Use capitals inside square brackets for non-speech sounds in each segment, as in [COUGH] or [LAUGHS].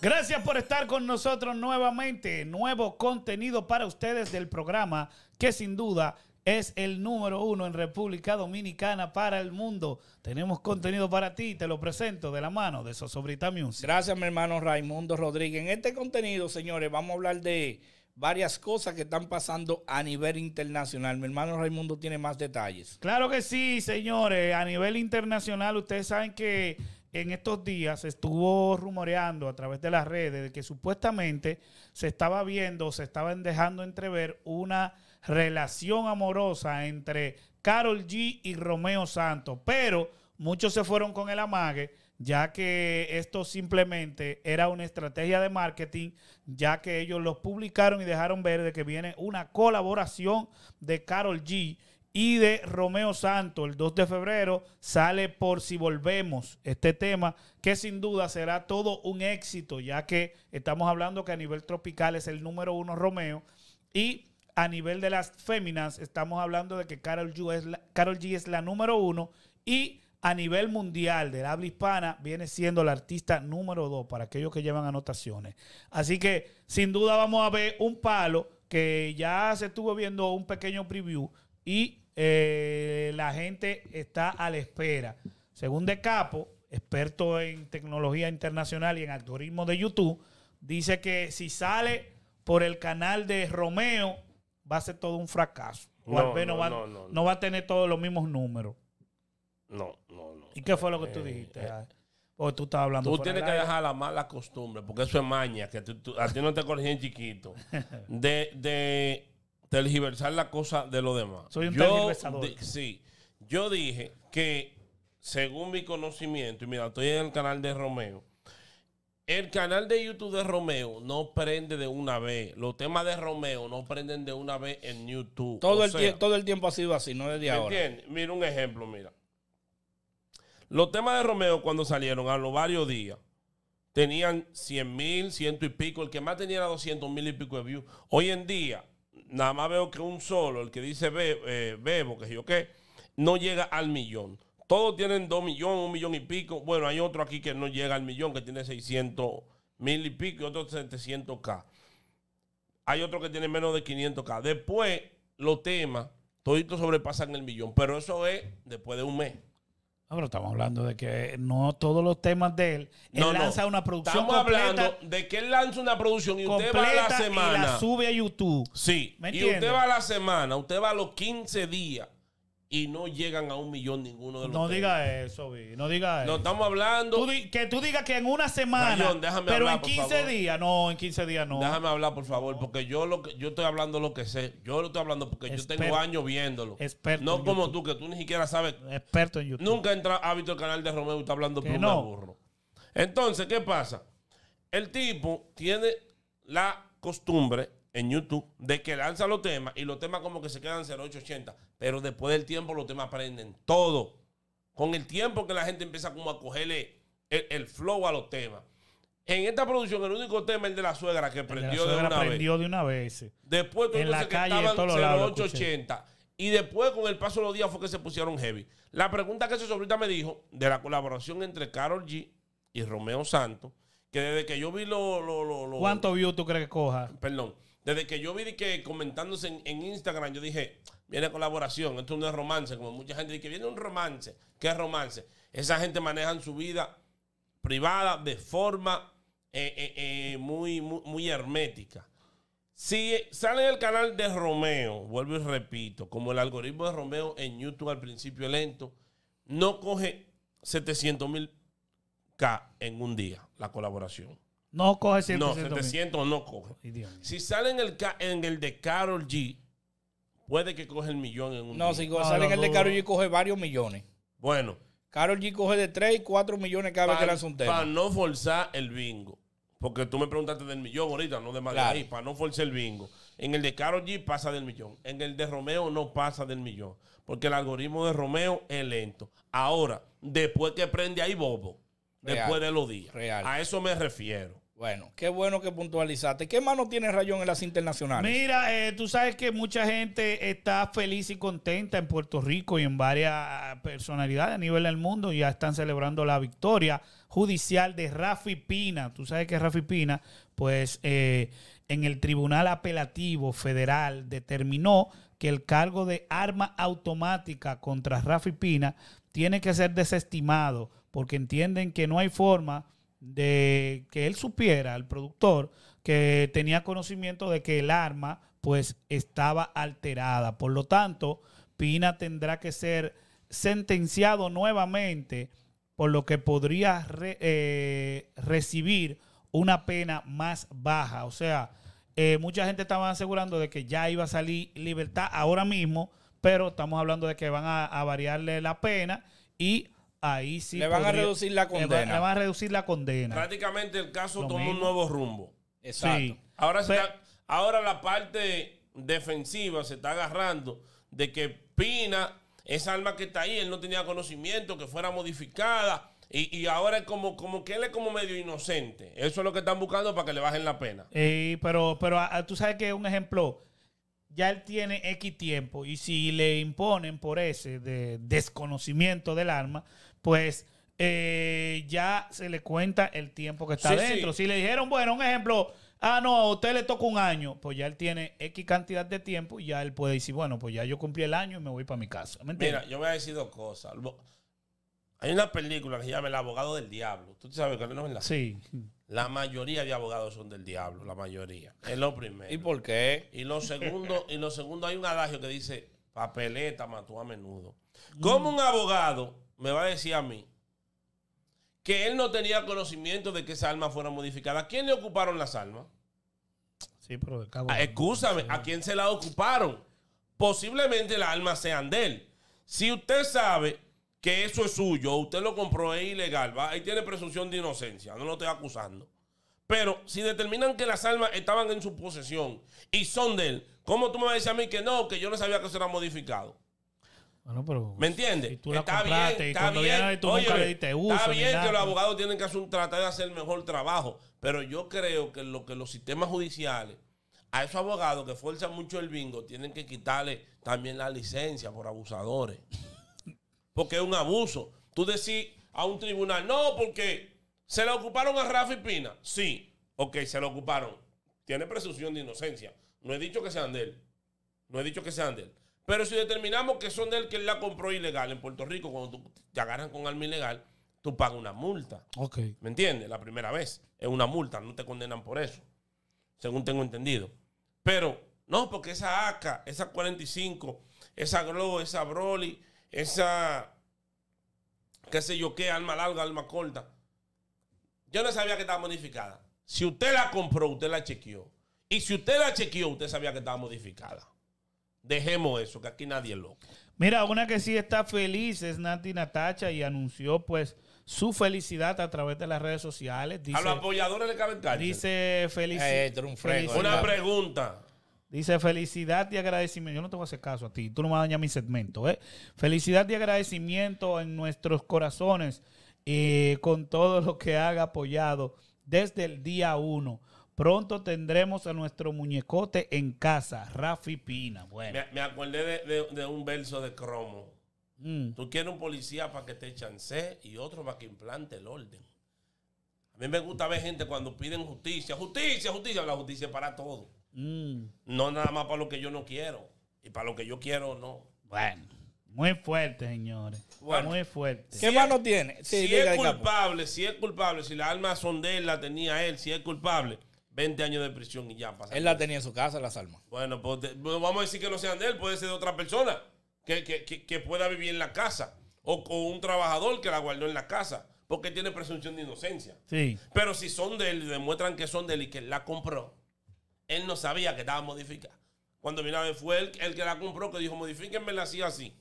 Gracias por estar con nosotros nuevamente. Nuevo contenido para ustedes del programa que sin duda es el número uno en República Dominicana para el mundo. Tenemos contenido para ti, te lo presento de la mano de Sosobrita Music. Gracias, mi hermano Raimundo Rodríguez. En este contenido, señores, vamos a hablar de varias cosas que están pasando a nivel internacional. Mi hermano Raimundo tiene más detalles. Claro que sí, señores. A nivel internacional, ustedes saben que en estos días se estuvo rumoreando a través de las redes de que supuestamente se estaba viendo, se estaban dejando entrever una relación amorosa entre Carol G y Romeo Santos, pero muchos se fueron con el amague, ya que esto simplemente era una estrategia de marketing, ya que ellos los publicaron y dejaron ver de que viene una colaboración de Carol G y de Romeo Santos. El 2 de febrero sale por si volvemos este tema, que sin duda será todo un éxito, ya que estamos hablando que a nivel tropical es el número uno Romeo y a nivel de las féminas estamos hablando de que Carol G es la, G es la número uno y a nivel mundial de la habla hispana viene siendo la artista número dos para aquellos que llevan anotaciones. Así que sin duda vamos a ver un palo que ya se estuvo viendo un pequeño preview y eh, la gente está a la espera. Según De Capo, experto en tecnología internacional y en algoritmos de YouTube, dice que si sale por el canal de Romeo, va a ser todo un fracaso. O al menos va, no, va a tener todos los mismos números. No, no, no. ¿Y qué fue lo que tú eh, dijiste? Eh, porque tú estabas hablando. Tú tienes que dejar la mala costumbre, porque eso es maña, que a ti no te corrigen chiquito. [LAUGHS] De, de tergiversar la cosa de lo demás. Soy un yo, sí. Yo dije que, según mi conocimiento, y mira, estoy en el canal de Romeo, el canal de YouTube de Romeo no prende de una vez. Los temas de Romeo no prenden de una vez en YouTube. Todo, el, todo el tiempo ha sido así, no desde ahora. Entiendes? Mira un ejemplo, mira. Los temas de Romeo cuando salieron a los varios días tenían 100 mil, ciento y pico. El que más tenía era 200 mil y pico de views. Hoy en día nada más veo que un solo, el que dice eh, Bebo, que yo qué, no llega al millón. Todos tienen dos millones, un millón y pico. Bueno, hay otro aquí que no llega al millón, que tiene 600 mil y pico y otro 700k. Hay otro que tiene menos de 500k. Después, los temas, toditos sobrepasan el millón. Pero eso es después de un mes. No, pero estamos hablando de que no todos los temas de él. Él lanza una producción Estamos hablando de que él lanza una producción y usted va a la semana. Y la sube a YouTube. Sí. y usted va a la semana, usted va a los 15 días y no llegan a un millón ninguno de los No diga eso, Vi. No diga eso. No estamos hablando. que tú digas que en una semana. pero en 15 días. No, en 15 días no. Déjame hablar, por favor, porque yo lo que yo estoy hablando lo que sé. Yo lo estoy hablando porque yo tengo años viéndolo. Experto. No como tú, que tú ni siquiera sabes. Experto en YouTube. Nunca entra, ha visto el canal de Romeo y está hablando por no. burro. Entonces, ¿qué pasa? El tipo tiene la costumbre en YouTube de que lanza los temas y los temas como que se quedan 0880, pero después del tiempo los temas aprenden todo. Con el tiempo que la gente empieza como a cogerle el, flow a los temas. En esta producción, el único tema es el de la suegra que prendió de, una prendió vez. de una vez. Después en la calle, que estaban 0880. Y después, con el paso de los días, fue que se pusieron heavy. La pregunta que ese sobrita me dijo de la colaboración entre Carol G y Romeo Santos, que desde que yo vi lo. lo, lo, ¿Cuánto views tú crees que coja? Perdón. Desde que yo vi que comentándose en, Instagram, yo dije, viene colaboración, esto no es romance, como mucha gente dice que viene un romance. ¿Qué es romance? Esa gente maneja su vida privada de forma eh, eh, eh, muy, muy, hermética. Si sale en el canal de Romeo, vuelvo y repito, como el algoritmo de Romeo en YouTube al principio lento, no coge 700 mil K en un día la colaboración. No coge 100%. No, 700 no coge. Si sale en el, en el de Carol G, puede que coge el millón en un No, si sale en el de Carol G, coge varios millones. Bueno. Carol G coge de 3 y 4 millones cada vez que lanza un tema. Para no forzar el bingo. Porque tú me preguntaste del millón ahorita, no de más Para no forzar el bingo. En el de Carol G pasa del millón. En el de Romeo no pasa del millón. Porque el algoritmo de Romeo es lento. Ahora, después que prende ahí bobo después de los días. A eso me refiero. Bueno, qué bueno que puntualizaste. ¿Qué mano tiene Rayón en las internacionales? Mira, eh, tú sabes que mucha gente está feliz y contenta en Puerto Rico y en varias personalidades a nivel del mundo. Ya están celebrando la victoria judicial de Rafi Pina. Tú sabes que Rafi Pina, pues eh, en el Tribunal Apelativo Federal determinó que el cargo de arma automática contra Rafi Pina tiene que ser desestimado porque entienden que no hay forma de que él supiera, el productor, que tenía conocimiento de que el arma pues estaba alterada. Por lo tanto, Pina tendrá que ser sentenciado nuevamente, por lo que podría eh, recibir una pena más baja. O sea, eh, mucha gente estaba asegurando de que ya iba a salir libertad ahora mismo, pero estamos hablando de que van a, a variarle la pena y ahí sí. Le van a reducir la le va- condena. Le van a reducir la condena. Prácticamente el caso Lo tomó un nuevo rumbo. Exacto. Sí. Ahora, se Pero- está- ahora la parte defensiva se está agarrando de que Pina, esa arma que está ahí, él no tenía conocimiento, que fuera modificada. Y, y ahora es como, como que él es como medio inocente. Eso es lo que están buscando para que le bajen la pena. Eh, pero pero tú sabes que un ejemplo, ya él tiene X tiempo y si le imponen por ese de desconocimiento del arma, pues eh, ya se le cuenta el tiempo que está Sí, dentro. sí. Si le dijeron, bueno, un ejemplo, ah, no, a usted le toca un año, pues ya él tiene X cantidad de tiempo y ya él puede decir, bueno, pues ya yo cumplí el año y me voy para mi casa. ¿Me entiendes? Mira, yo voy a decir dos cosas. Hay una película que se llama El abogado del diablo. Tú sabes que no es la. Sí. La mayoría de abogados son del diablo, la mayoría. Es lo primero. ¿Y por qué? Y lo segundo, y lo segundo hay un adagio que dice, papeleta mató a menudo. ¿Cómo un abogado me va a decir a mí que él no tenía conocimiento de que esa arma fuera modificada? ¿A quién le ocuparon las armas? Sí, pero de cabo- Ah, Excúsame, ¿a quién se la ocuparon? Posiblemente las armas sean de él. Si usted sabe que eso es suyo, usted lo compró, es ilegal, ¿va? ahí tiene presunción de inocencia, no lo estoy acusando. Pero si determinan que las armas estaban en su posesión y son de él, ¿cómo tú me vas a decir a mí que no, que yo no sabía que eso era modificado? Bueno, pero ¿Me entiendes? Si tú la compraste y cuando viene tú nunca Óyeme, le diste uso. Está bien nada. que los abogados tienen que hacer un, tratar de hacer el mejor trabajo, pero yo creo que lo que los sistemas judiciales, a esos abogados que fuerzan mucho el bingo, tienen que quitarle también la licencia por abusadores. [LAUGHS] Porque es un abuso. Tú decís a un tribunal, no, porque se le ocuparon a Rafi Pina. Sí, ok, se lo ocuparon. Tiene presunción de inocencia. No he dicho que sean de él. No he dicho que sean de él. Pero si determinamos que son de él, que él la compró ilegal en Puerto Rico, cuando tú te agarran con arma ilegal, tú pagas una multa. Ok. ¿Me entiendes? La primera vez. Es una multa, no te condenan por eso. Según tengo entendido. Pero, no, porque esa AK, esa 45, esa Glow, esa Broly, esa, qué sé yo qué, alma larga, alma corta. Yo no sabía que estaba modificada. Si usted la compró, usted la chequeó. Y si usted la chequeó, usted sabía que estaba modificada. Dejemos eso, que aquí nadie es loco. Mira, una que sí está feliz es Nati Natacha y anunció pues su felicidad a través de las redes sociales. Dice, a los apoyadores le caben cárcel. dice, felici- Eh, felicidad- Una pregunta. dice felicidad y agradecimiento. Yo no te voy a hacer caso a ti, tú no me vas a dañar mi segmento. ¿eh? Felicidad y agradecimiento en nuestros corazones eh, con todo lo que haga apoyado desde el día uno. Pronto tendremos a nuestro muñecote en casa, Rafi Pina. Bueno, Me, me acordé de, de- de un verso de Cromo. mm, Tú quieres un policía para que te chancee y otro para que implante el orden. A mí me gusta ver gente cuando piden justicia. Justicia, justicia. La justicia es para todo. mm. No nada más para lo que yo no quiero. Y para lo que yo quiero, no. Bueno, muy fuerte, señores. Bueno. muy fuerte. ¿Qué Si mano tiene? Sí, si diga, es culpable, si es culpable, si las armas son de él, la tenía él, si es culpable, 20 años de prisión y ya pasa. Él la tenía en su casa, las armas. Bueno, pues de- bueno, vamos a decir que no sean de él, puede ser de otra persona que, que- que- que pueda vivir en la casa. O, o un trabajador que la guardó en la casa, porque tiene presunción de inocencia. Sí. Pero si son de él y demuestran que son de él y que él la compró, él no sabía que estaba modificada. Cuando vino a ver, fue él el que la compró que dijo, modifíquenmela así, así.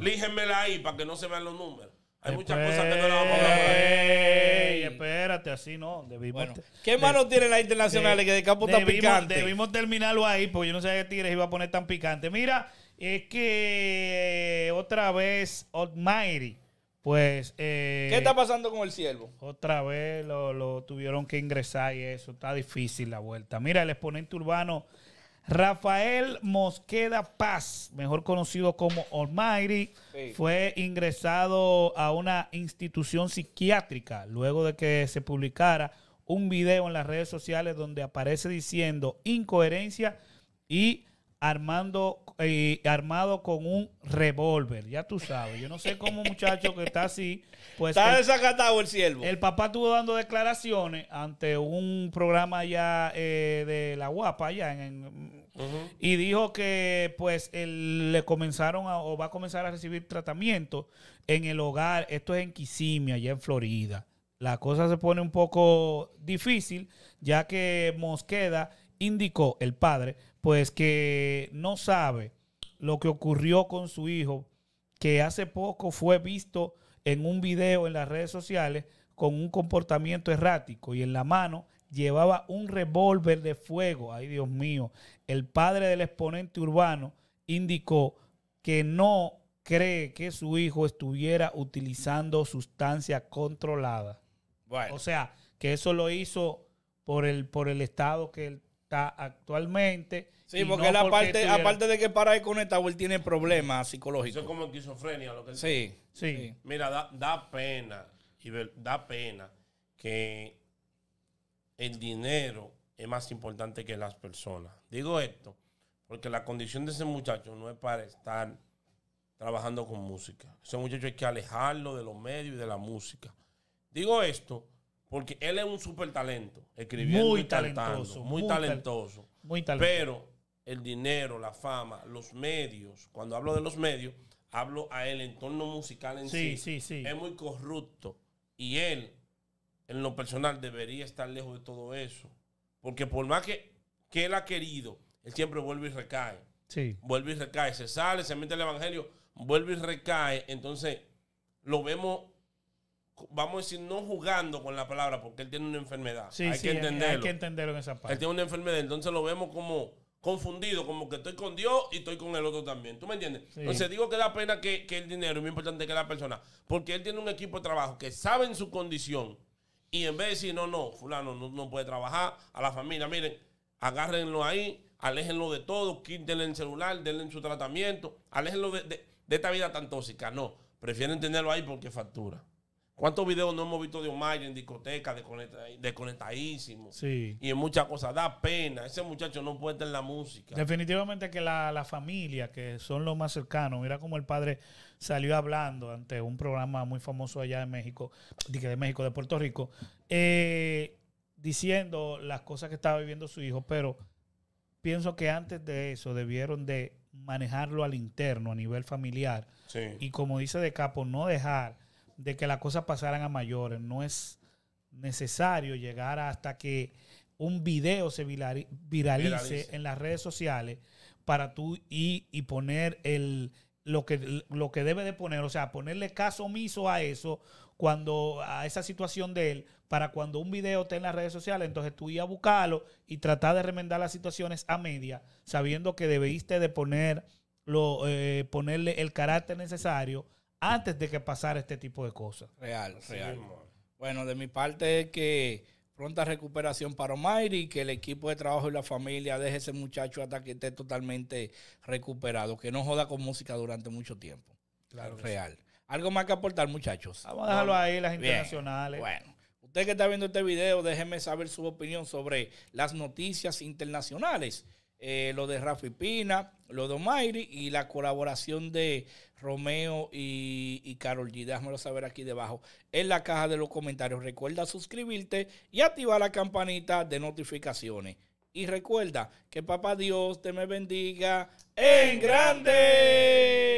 Lígenmela ahí para que no se vean los números. Hay muchas cosas que no la vamos a hablar. Ey, espérate, así no. Debimos, Bueno, ¿qué mano tiene la internacional que de campo está debimos, picante? debimos terminarlo ahí, porque yo no sabía que Tigres iba a poner tan picante. Mira, es que eh, otra vez Almighty pues... eh, ¿Qué está pasando con el siervo? Otra vez lo, lo tuvieron que ingresar y eso, está difícil la vuelta. Mira, el exponente urbano Rafael Mosqueda Paz, mejor conocido como Almighty, Sí. fue ingresado a una institución psiquiátrica luego de que se publicara un video en las redes sociales donde aparece diciendo incoherencia y armando eh, armado con un revólver. Ya tú sabes, yo no sé cómo un muchacho que está así, pues Está el- desacatado el siervo. el papá estuvo dando declaraciones ante un programa ya eh, de la guapa allá en, en- Ujú. y dijo que pues él le comenzaron a, o va a comenzar a recibir tratamiento en el hogar. Esto es en Kissimmee, allá en Florida. La cosa se pone un poco difícil, ya que Mosqueda indicó, el padre, pues que no sabe lo que ocurrió con su hijo, que hace poco fue visto en un video en las redes sociales con un comportamiento errático y en la mano llevaba un revólver de fuego. Ay, Dios mío. El padre del exponente urbano indicó que no cree que su hijo estuviera utilizando sustancia controlada. Bueno, O sea, que eso lo hizo por el, por el estado que él está actualmente. sí, porque no él aparte, estuviera- aparte de que para ir conectado, él tiene problemas Eso psicológicos. es como esquizofrenia. Lo que Sí. Sí. Mira, da, da pena, y da pena que el dinero es más importante que las personas. Digo esto porque la condición de ese muchacho no es para estar trabajando con música. Ese muchacho hay que alejarlo de los medios y de la música. Digo esto porque él es un súper talento, escribiendo Muy y cantando, talentoso, muy, muy tal- talentoso. Muy talentoso. Pero el dinero, la fama, los medios, cuando hablo de los medios, hablo a el entorno musical en Sí, sí. sí, sí. Es muy corrupto. Y él, en lo personal, debería estar lejos de todo eso. Porque por más que, que él ha querido, él siempre vuelve y recae. Sí. Vuelve y recae. Se sale, se mete el evangelio, vuelve y recae. Entonces, lo vemos, vamos a decir, no jugando con la palabra, porque él tiene una enfermedad. Sí, hay sí, que entenderlo. Hay que entenderlo en esa Él parte. tiene una enfermedad, entonces lo vemos como confundido, como que estoy con Dios y estoy con el otro también. ¿Tú me entiendes? Sí. Entonces digo que da pena que, que el dinero es muy importante que la persona, porque él tiene un equipo de trabajo que saben su condición y en vez de decir, no, no, fulano no, no puede trabajar, a la familia, miren, agárrenlo ahí, aléjenlo de todo, quítenle el celular, denle su tratamiento, aléjenlo de, de- de esta vida tan tóxica. No, prefieren tenerlo ahí porque factura. ¿Cuántos videos no hemos visto de Omar en discoteca, desconecta- desconectadísimo? Sí. y en muchas cosas. Da pena. Ese muchacho no puede estar en la música. Definitivamente que la, la familia, que son los más cercanos, mira cómo el padre salió hablando ante un programa muy famoso allá de México, de México, de Puerto Rico, eh, diciendo las cosas que estaba viviendo su hijo, pero pienso que antes de eso debieron de manejarlo al interno, a nivel familiar, Sí. y como dice De Capo, no dejar de que las cosas pasaran a mayores. No es necesario llegar hasta que un video se virali- viralice, Viralice. en las redes sociales para tú ir y poner el lo que lo que debe de poner, o sea, ponerle caso omiso a eso cuando a esa situación de él para cuando un video esté en las redes sociales, entonces tú ir a buscarlo y tratar de remendar las situaciones a media, sabiendo que debiste de poner lo, eh, ponerle el carácter necesario antes de que pasara este tipo de cosas. Real, Sí, real. Bueno, de mi parte es que pronta recuperación para Omairi, que el equipo de trabajo y la familia deje ese muchacho hasta que esté totalmente recuperado, que no joda con música durante mucho tiempo. Claro real. ¿Algo más que aportar, muchachos? Vamos a dejarlo ahí, las Bien. internacionales. Bueno, usted que está viendo este video, déjeme saber su opinión sobre las noticias internacionales. Eh, lo de Rafi Pina, lo de Omairi y la colaboración de Romeo y, Carol G. Déjamelo saber aquí debajo en la caja de los comentarios. Recuerda suscribirte y activar la campanita de notificaciones. Y recuerda que papá Dios te me bendiga en grande.